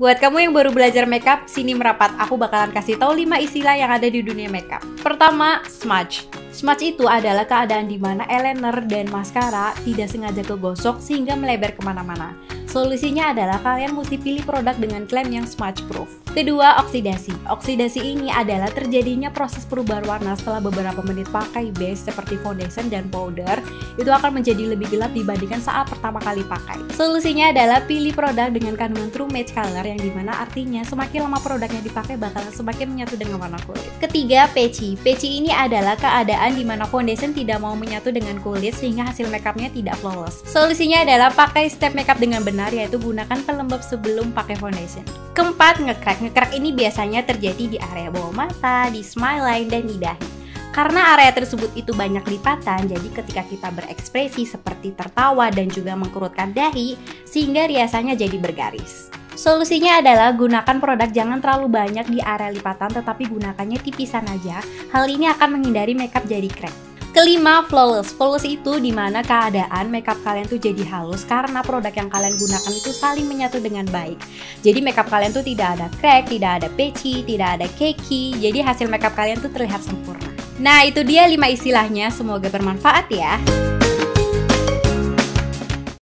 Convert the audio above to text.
Buat kamu yang baru belajar makeup, sini merapat. Aku bakalan kasih tahu 5 istilah yang ada di dunia makeup. Pertama, smudge. Smudge itu adalah keadaan di mana eyeliner dan maskara tidak sengaja kegosok sehingga melebar ke mana-mana. Solusinya adalah kalian mesti pilih produk dengan klaim yang smudge proof. Kedua, oksidasi. Oksidasi ini adalah terjadinya proses perubahan warna setelah beberapa menit pakai base seperti foundation dan powder. Itu akan menjadi lebih gelap dibandingkan saat pertama kali pakai. Solusinya adalah pilih produk dengan kandungan true match color yang di mana artinya semakin lama produknya dipakai bakalan semakin menyatu dengan warna kulit. Ketiga, peci. Peci ini adalah keadaan di mana foundation tidak mau menyatu dengan kulit sehingga hasil makeupnya tidak flawless. Solusinya adalah pakai step makeup dengan benar yaitu gunakan pelembab sebelum pakai foundation. Keempat, ngecrack. Ngecrack ini biasanya terjadi di area bawah mata, di smile line, dan di dahi. Karena area tersebut itu banyak lipatan, jadi ketika kita berekspresi seperti tertawa dan juga mengkerutkan dahi, sehingga riasannya jadi bergaris. Solusinya adalah gunakan produk jangan terlalu banyak di area lipatan tetapi gunakannya tipisan aja. Hal ini akan menghindari makeup jadi crack. Kelima, flawless. Flawless itu di mana keadaan makeup kalian tuh jadi halus karena produk yang kalian gunakan itu saling menyatu dengan baik. Jadi makeup kalian tuh tidak ada crack, tidak ada patchy, tidak ada cakey. Jadi hasil makeup kalian tuh terlihat sempurna. Nah itu dia 5 istilahnya, semoga bermanfaat ya.